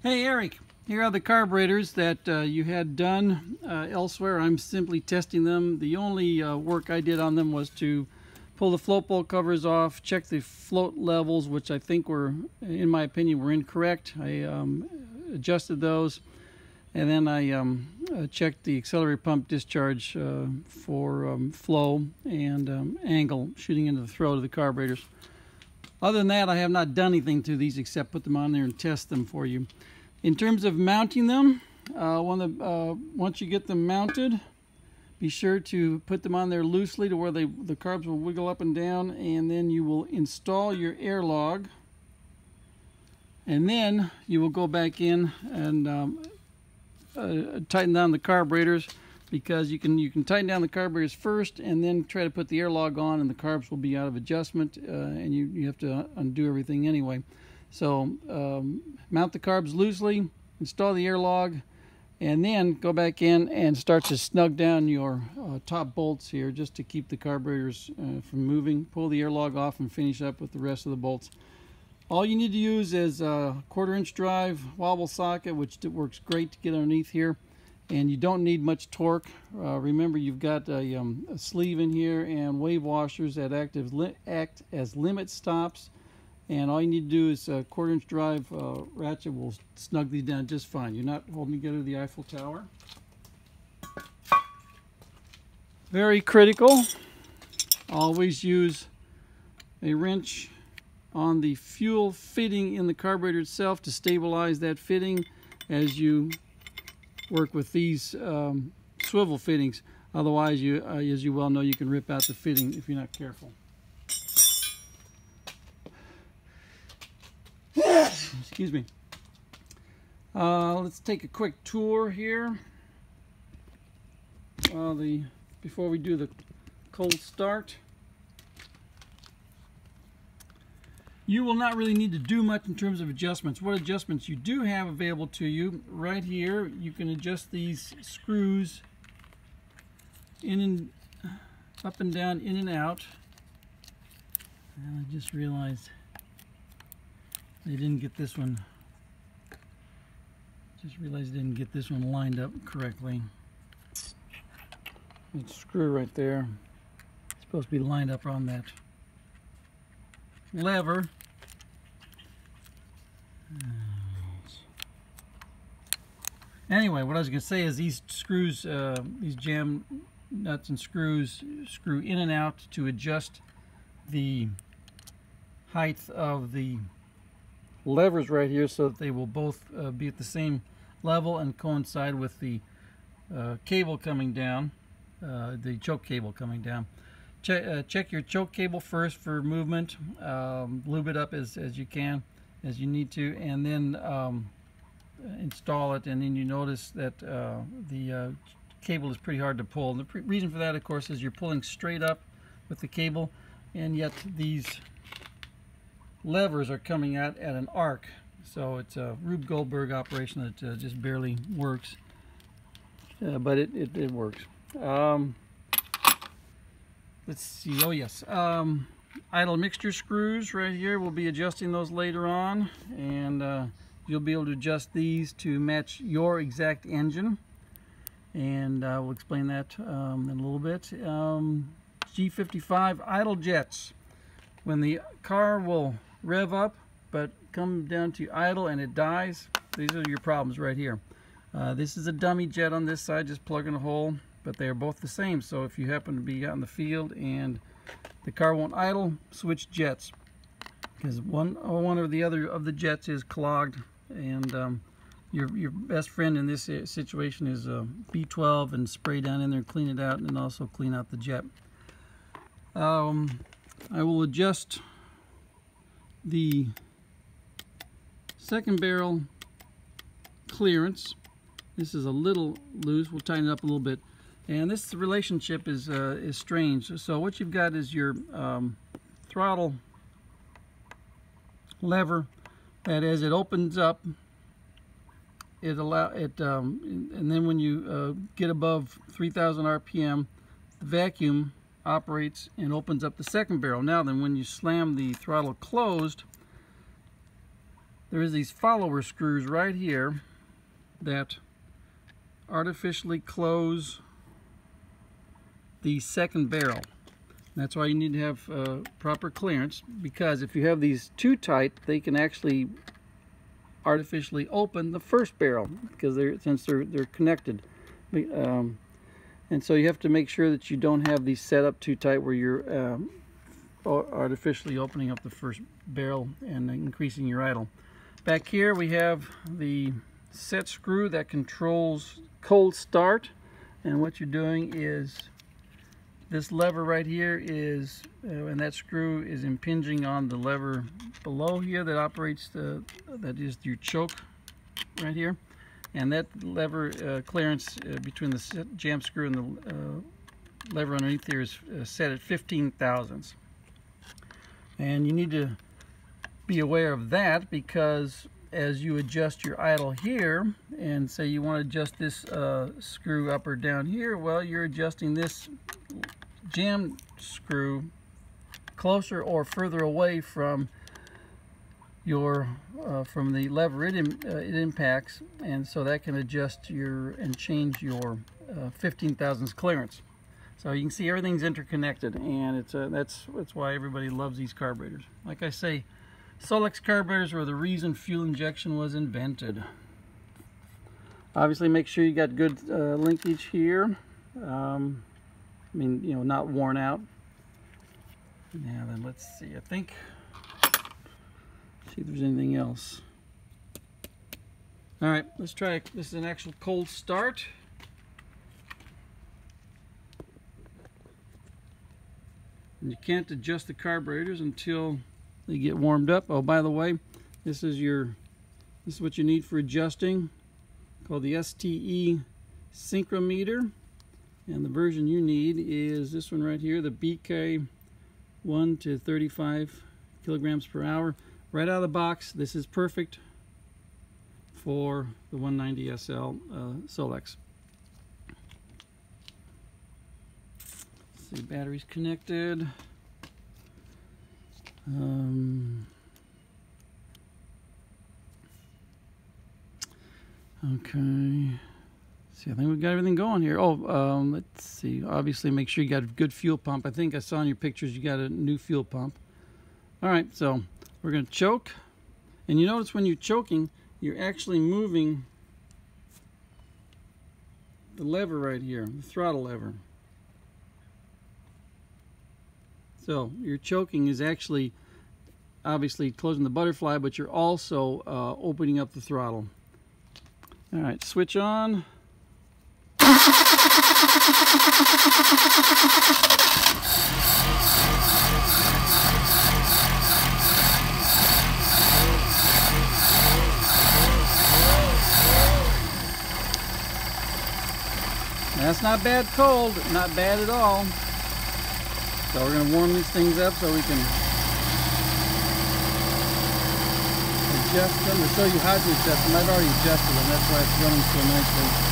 Hey Eric, here are the carburetors that uh, you had done uh, elsewhere. I'm simply testing them. The only uh, work I did on them was to pull the float bolt covers off, check the float levels, which I think were, in my opinion, were incorrect. I um, adjusted those and then I um, uh, checked the accelerator pump discharge uh, for um, flow and um, angle shooting into the throat of the carburetors. Other than that, I have not done anything to these except put them on there and test them for you. In terms of mounting them, uh, the, uh, once you get them mounted, be sure to put them on there loosely to where they, the carbs will wiggle up and down, and then you will install your air log. And then you will go back in and um, uh, tighten down the carburetors because you can you can tighten down the carburetors first and then try to put the air log on and the carbs will be out of adjustment uh, and you, you have to undo everything anyway. So um, mount the carbs loosely, install the air log, and then go back in and start to snug down your uh, top bolts here just to keep the carburetors uh, from moving. Pull the air log off and finish up with the rest of the bolts. All you need to use is a quarter inch drive wobble socket which works great to get underneath here and you don't need much torque. Uh, remember, you've got a, um, a, sleeve in here and wave washers that act as, act as, limit stops. And all you need to do is a quarter inch drive uh, ratchet will snug these down just fine. You're not holding together the Eiffel Tower. Very critical. Always use a wrench on the fuel fitting in the carburetor itself to stabilize that fitting as you work with these um, swivel fittings. Otherwise, you, uh, as you well know, you can rip out the fitting if you're not careful. Excuse me. Uh, let's take a quick tour here. Uh, the before we do the cold start. You will not really need to do much in terms of adjustments. What adjustments you do have available to you, right here, you can adjust these screws in and up and down, in and out. And I just realized I didn't get this one. Just realized I didn't get this one lined up correctly. That screw right there. It's supposed to be lined up on that lever Anyway, what I was going to say is these screws, uh, these jam nuts and screws screw in and out to adjust the height of the levers right here so that they will both uh, be at the same level and coincide with the uh, cable coming down, uh, the choke cable coming down. Check, uh, check your choke cable first for movement, um, lube it up as, as you can as you need to and then um, install it and then you notice that uh, the uh, cable is pretty hard to pull. And the reason for that of course is you're pulling straight up with the cable and yet these levers are coming out at an arc so it's a Rube Goldberg operation that uh, just barely works uh, but it, it, it works. Um, let's see oh yes um, idle mixture screws right here. We'll be adjusting those later on and uh, you'll be able to adjust these to match your exact engine and uh, we'll explain that um, in a little bit. Um, G55 idle jets. When the car will rev up but come down to idle and it dies, these are your problems right here. Uh, this is a dummy jet on this side, just plugging a hole, but they are both the same. So if you happen to be out in the field and the car won't idle, switch jets. Because one, one or the other of the jets is clogged and um, your, your best friend in this situation is a B12 and spray down in there, clean it out, and also clean out the jet. Um, I will adjust the second barrel clearance. This is a little loose. We'll tighten it up a little bit. And this relationship is, uh, is strange. So what you've got is your um, throttle lever that as it opens up, it allow it, um, and then when you uh, get above 3,000 RPM, the vacuum operates and opens up the second barrel. Now then, when you slam the throttle closed, there is these follower screws right here that artificially close the second barrel. That's why you need to have uh, proper clearance because if you have these too tight, they can actually artificially open the first barrel because they're since they're they're connected. Um, and so you have to make sure that you don't have these set up too tight where you're um, artificially opening up the first barrel and increasing your idle. Back here we have the set screw that controls cold start and what you're doing is this lever right here is, uh, and that screw is impinging on the lever below here that operates the, that is your choke right here. And that lever uh, clearance uh, between the jam screw and the uh, lever underneath here is uh, set at 15 thousandths. And you need to be aware of that because as you adjust your idle here and say you want to adjust this uh, screw up or down here well you're adjusting this jam screw closer or further away from your uh, from the lever it, uh, it impacts and so that can adjust your and change your uh, 15 thousandths clearance. So you can see everything's interconnected and it's uh, that's that's why everybody loves these carburetors. Like I say Solex carburetors were the reason fuel injection was invented. Obviously make sure you got good uh, linkage here. Um, mean, you know, not worn out. Now then, let's see. I think, see if there's anything else. All right, let's try, this is an actual cold start. And you can't adjust the carburetors until they get warmed up. Oh, by the way, this is your, this is what you need for adjusting, called the STE synchrometer. And the version you need is this one right here, the BK 1 to 35 kilograms per hour. Right out of the box, this is perfect for the 190 SL uh, Solex. See, batteries connected. Um, okay. See, I think we've got everything going here. Oh, um, let's see. Obviously, make sure you got a good fuel pump. I think I saw in your pictures you got a new fuel pump. All right, so we're going to choke. And you notice when you're choking, you're actually moving the lever right here, the throttle lever. So your choking is actually obviously closing the butterfly, but you're also uh, opening up the throttle. All right, switch on. That's not bad cold, not bad at all. So we're going to warm these things up so we can adjust them, to show you how to adjust them. I've already adjusted them, that's why it's running so nicely.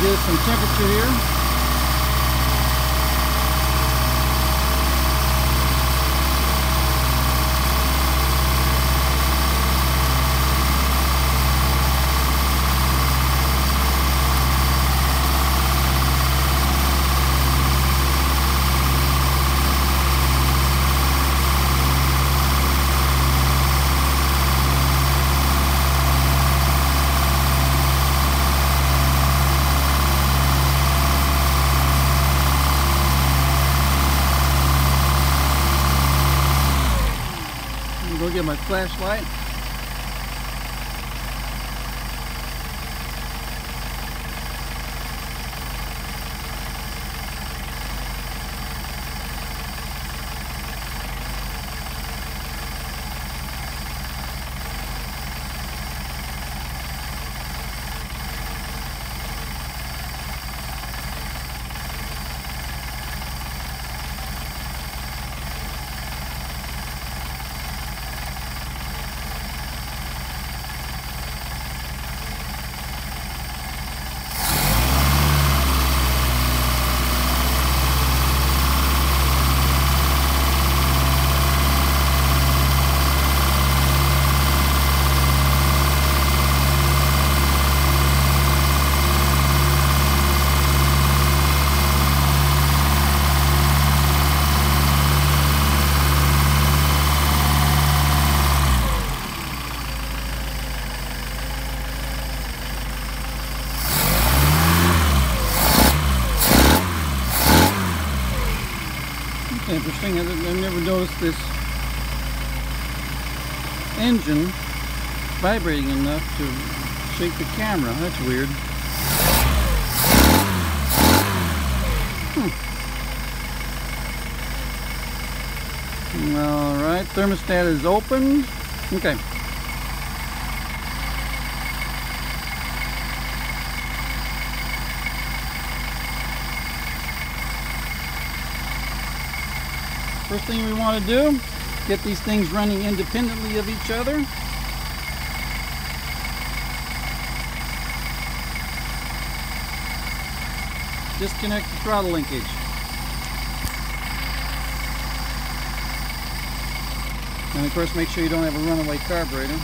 get some temperature here. go get my flashlight. Interesting. I, I never noticed this engine vibrating enough to shake the camera. That's weird. Hmm. All right, thermostat is open. Okay. First thing we want to do, get these things running independently of each other. Disconnect the throttle linkage. And of course make sure you don't have a runaway carburetor.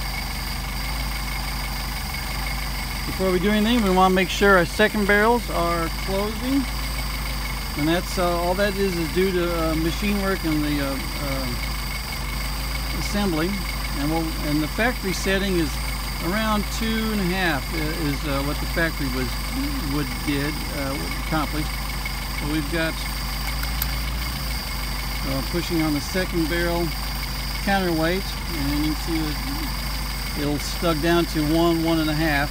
Before we do anything, we want to make sure our second barrels are closing. And that's uh, all that is is due to uh, machine work and the uh, uh assembly. And, we'll, and the factory setting is around two and a half uh, is uh, what the factory was would did accomplished. So we've got pushing on the second barrel counterweight, and you can see that it'll stug down to one, one and a half.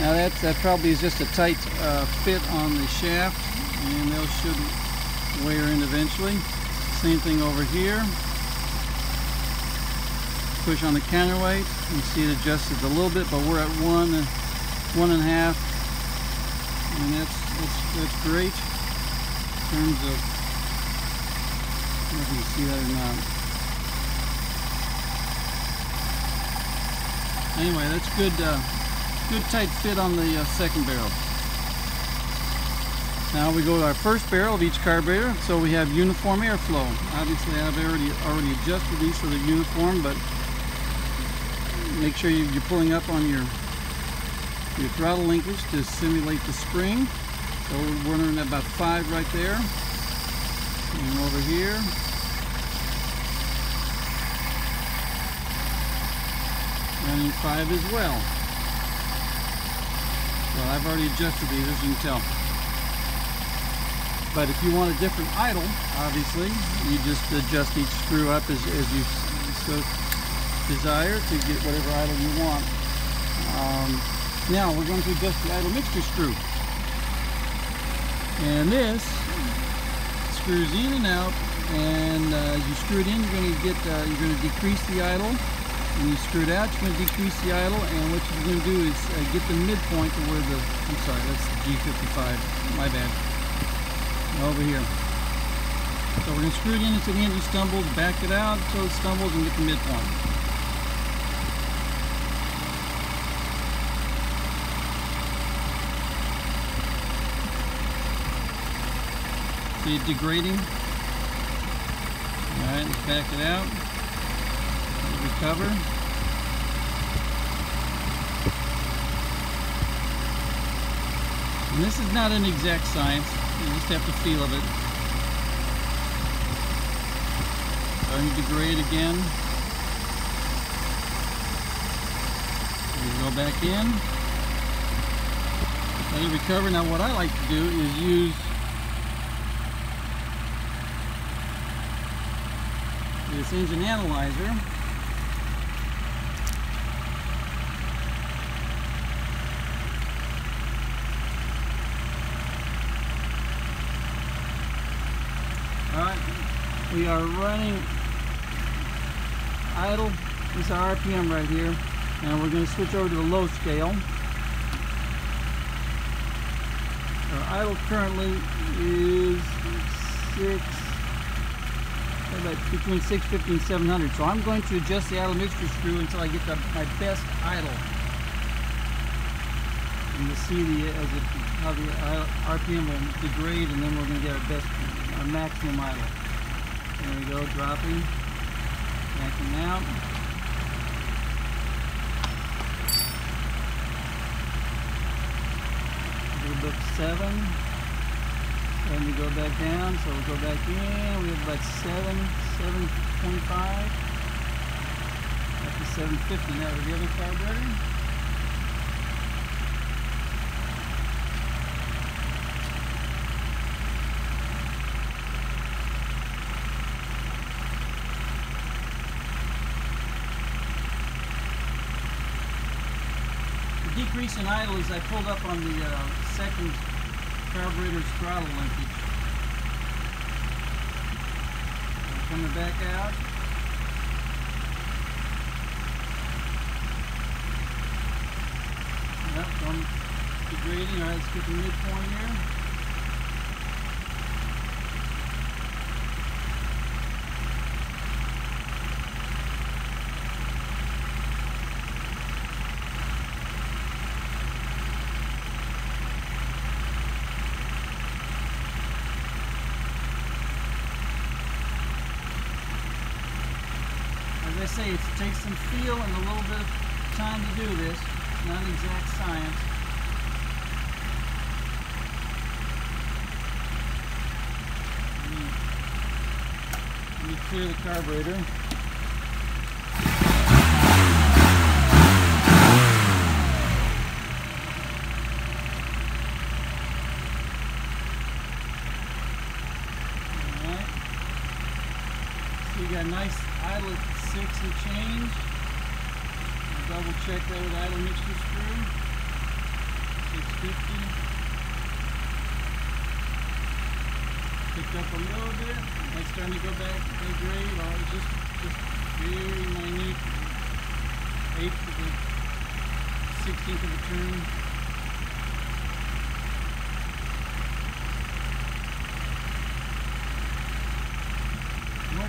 Now that, that probably is just a tight uh, fit on the shaft, and those should wear in eventually. Same thing over here. Push on the counterweight. You see it adjusted a little bit, but we're at one, one and a half, and that's that's, that's great in terms of. I don't know if you see that or not. Anyway, that's good, uh, good tight fit on the uh, second barrel. Now we go to our first barrel of each carburetor, so we have uniform airflow. Obviously I've already already adjusted these so they're uniform, but make sure you're pulling up on your your throttle linkage to simulate the spring. So we're running about five right there. And over here, running 5 as well. Well, I've already adjusted these as you can tell. But if you want a different idle, obviously, you just adjust each screw up as, as you so desire to get whatever idle you want. Um, now we're going to adjust the idle mixture screw. And this screws in and out and uh, you screw it in, you're going to get, uh, you're going to decrease the idle when you screw it out, you're going to decrease the idle, and what you're going to do is uh, get the midpoint to where the, I'm sorry, that's the G55, my bad, over here. So we're going to screw it in until the engine stumbles, back it out until it stumbles, and get the midpoint. See it degrading? Alright, let's back it out recover. And this is not an exact science, you just have to feel of it. Starting to degrade again. Go back in. Let it recover. Now what I like to do is use this engine analyzer we are running idle this is our RPM right here and we're going to switch over to the low scale. Our idle currently is six between 650 and 700 so I'm going to adjust the idle mixture screw until I get the, my best idle. And you'll see the as it how the RPM will degrade and then we're going to get our best our maximum idle there we go, dropping, backing out. We'll seven. Then we go back down, so we'll go back in. We have about seven, seven twenty-five. Up to seven fifty now with the other carburetor. Decrease in idle is I pulled up on the uh, second carburetor's throttle linkage. Coming back out. Yep, on degrading. Alright, let's get the midpoint here. as I say, it takes some feel and a little bit of time to do this. It's not exact science. Let me clear the carburetor. So you got nice idle six and change. I'll double check that with idle mixture screw. 650. Picked up a little bit. It's starting to go back to grade. Oh, it's just, just very minute. Eighth of a sixteenth of a turn.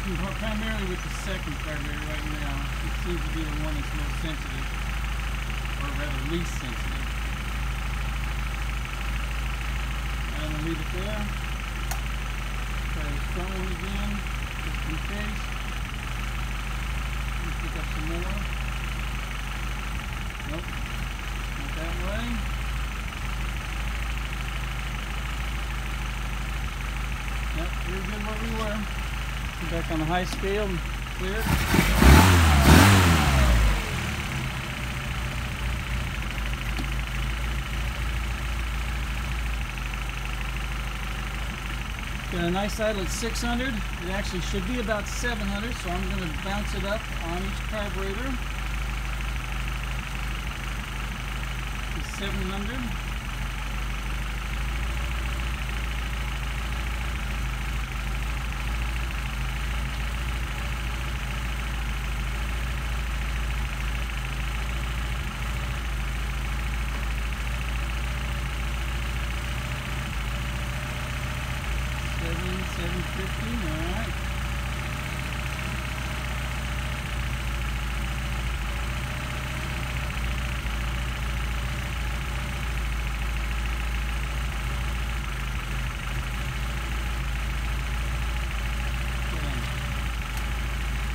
Working primarily with the second carburetor right now. It seems to be the one that's most sensitive, or rather least sensitive. I'm going to leave it there. Try the front one again, just in case. Let's pick up some more. Nope, not that way. Yep, we're good where we were. Back on the high scale and clear. Got a nice idle at 600. It actually should be about 700, so I'm going to bounce it up on each carburetor. 700.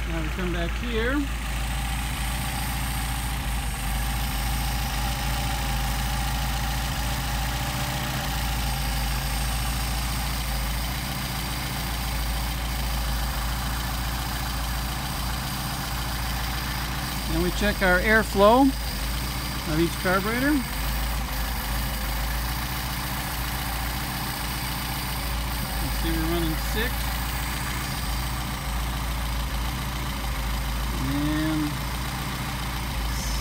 Now we come back here. And we check our airflow of each carburetor. You see we're running six.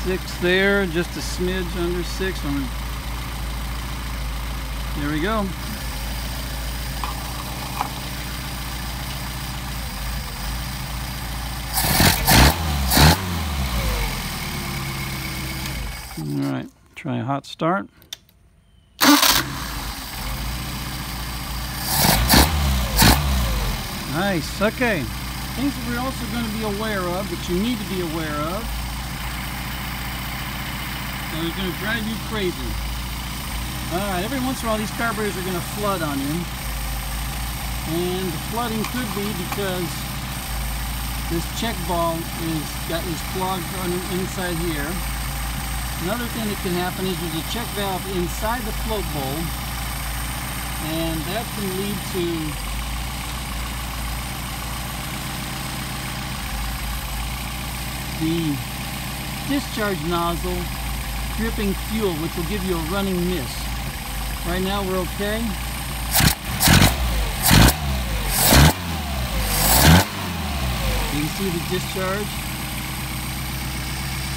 Six there, just a smidge under six. I'm, there we go. All right, try a hot start. Nice, okay. Things that we're also going to be aware of, that you need to be aware of, and it's going to drive you crazy. Alright, every once in a while these carburetors are going to flood on you. And the flooding could be because this check valve is got is clogged on inside here. Another thing that can happen is there's a check valve inside the float bowl and that can lead to the discharge nozzle dripping fuel, which will give you a running miss. Right now we're okay. You can see the discharge.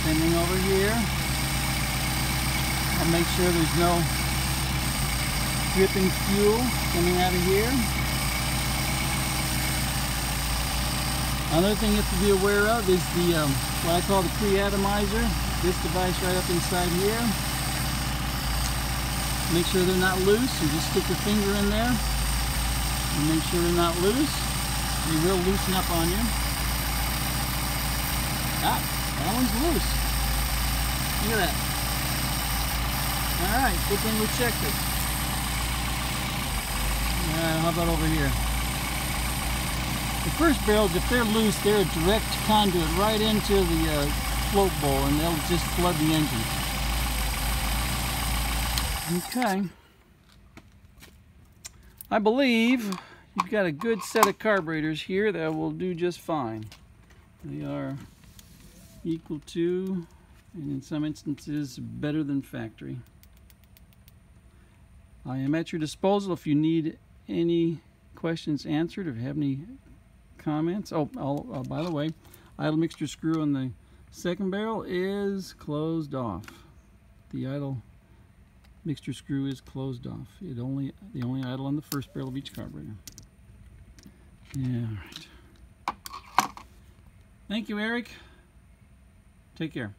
Sending over here. I'll make sure there's no dripping fuel coming out of here. Another thing you have to be aware of is the um, what I call the pre-atomizer. This device right up inside here. Make sure they're not loose. You just stick your finger in there and make sure they're not loose. They will loosen up on you. Ah, that one's loose. Look at that. Alright, good thing we checked it. Alright, how about over here? The first barrels, if they're loose, they're a direct conduit right into the uh, float bowl and they'll just flood the engine. Okay. I believe you've got a good set of carburetors here that will do just fine. They are equal to, and in some instances, better than factory. I am at your disposal if you need any questions answered or have any comments. Oh, uh, by the way, idle mixture screw on the second barrel is closed off. The idle mixture screw is closed off. It only the only idle on the first barrel of each carburetor. Yeah, all right. Thank you, Eric. Take care.